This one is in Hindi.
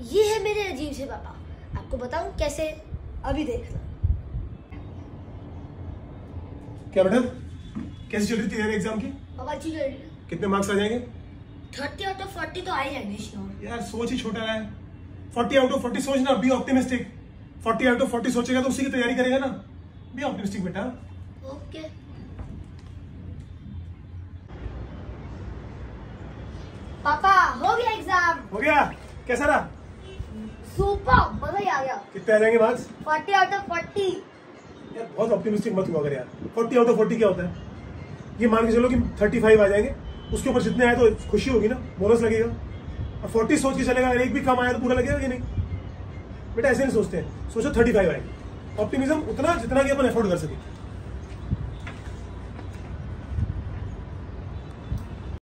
ये है मेरे अजीब से पापा। आपको बताऊँ कैसे? अभी देख लो क्या बेटा? कैसी चल रही तैयारी एग्ज़ाम की? पापा अच्छी चल रही है। कितने मार्क्स आ जाएँगे? थर्टी आउट ऑफ़ फोर्टी तो आ ही जाएँगे श्योर यार सोच ही छोटा है। फोर्टी आउट ऑफ़ फोर्टी सोचना be optimistic forty out of forty सोचेगा तो उसी की तैयारी करेगा ना। बी ऑप्टिमिस्टिक बेटा। ओके पापा हो गया एग्ज़ाम हो गया। कैसा रहा? सुपर मज़ा ही आ गया। कितने आ जाएँगे marks forty out of forty यार बहुत ऑप्टिमिस्टिक मत हुआ कर यार। फोर्टी आउट ऑफ़ फोर्टी क्या होता है? ये मान के चलो कि थर्टी फाइव आ जाएँगे। उसके ऊपर जितने आए तो खुशी होगी ना बोनस लगेगा। और फोर्टी सोच के चलेगा अगर एक भी कम आया तो पूरा लगेगा कि नहीं? बेटा ऐसे नहीं सोचते हैं। सोचो थर्टी फाइव आएँगे। ऑप्टिमिज्म उतना जितना कि अपन एफोर्ड कर सके।